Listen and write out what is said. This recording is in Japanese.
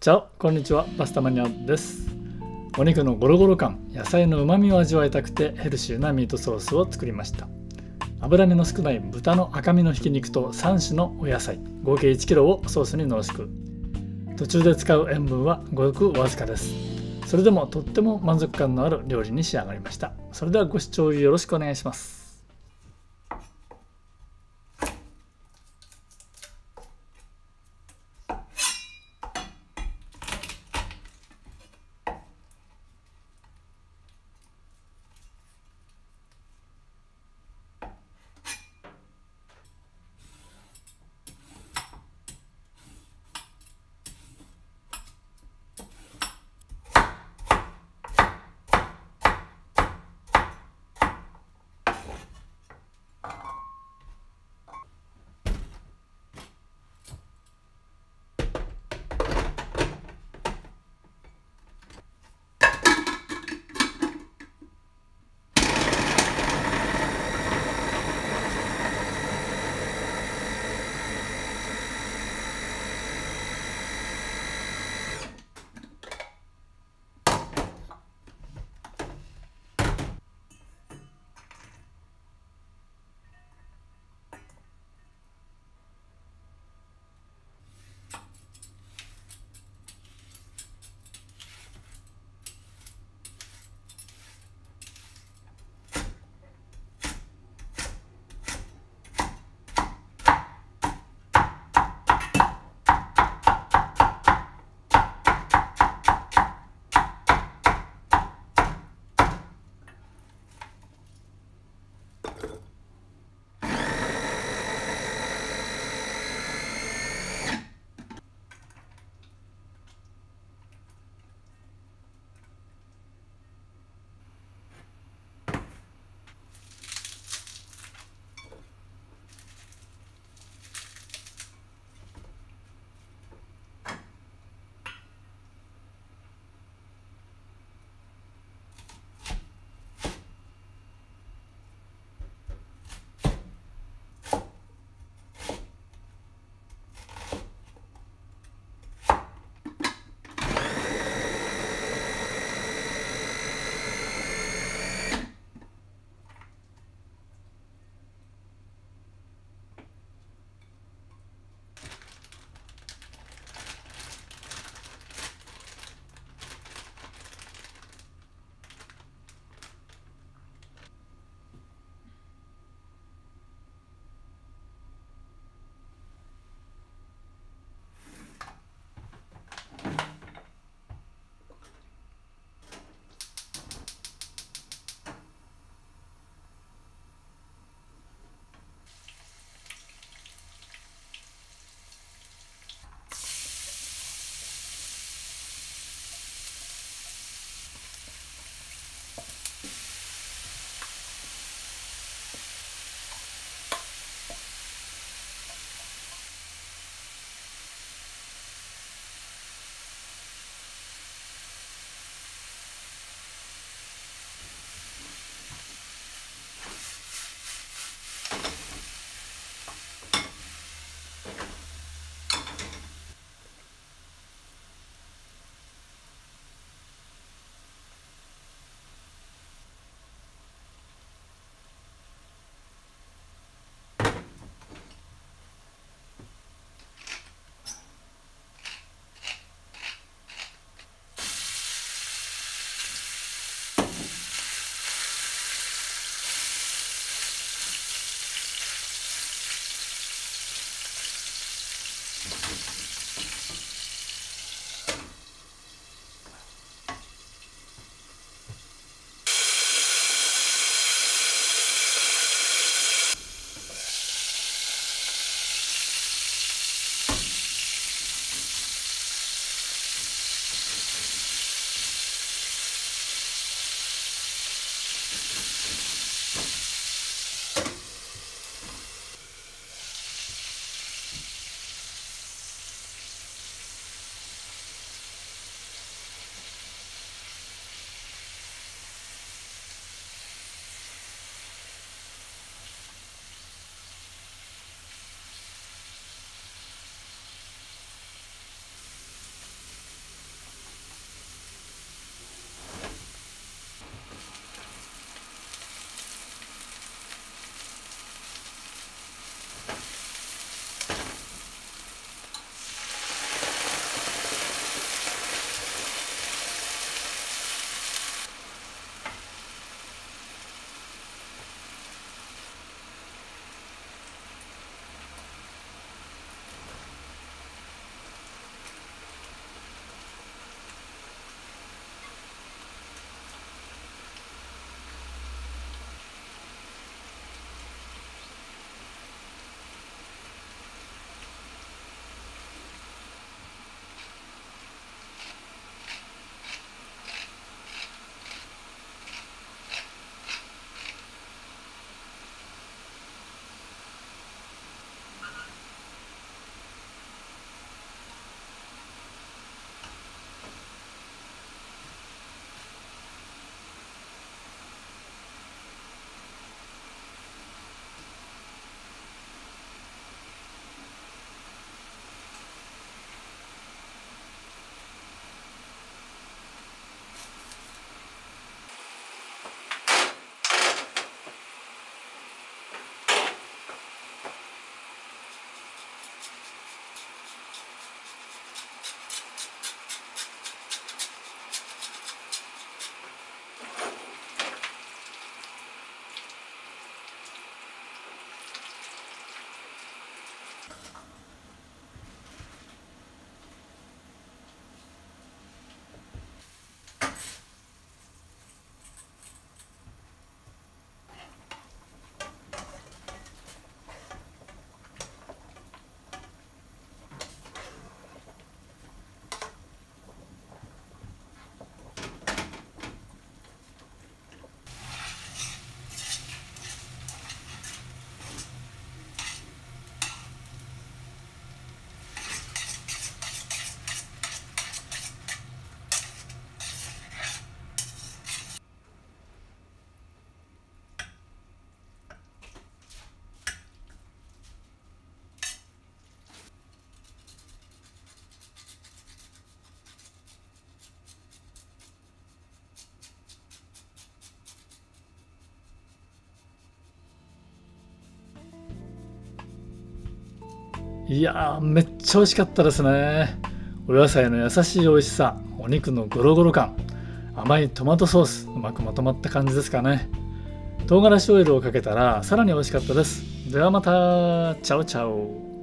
チャオこんにちはパスタマニアですお肉のゴロゴロ感野菜の旨味を味わいたくてヘルシーなミートソースを作りました。脂身の少ない豚の赤身のひき肉と3種のお野菜合計 1kg をソースに濃縮。途中で使う塩分はごくわずかです。それでもとっても満足感のある料理に仕上がりました。それではご視聴よろしくお願いします。いやーめっちゃ美味しかったですね。お野菜の優しい美味しさお肉のゴロゴロ感甘いトマトソースうまくまとまった感じですかね。唐辛子オイルをかけたらさらに美味しかったです。ではまた。チャオチャオ。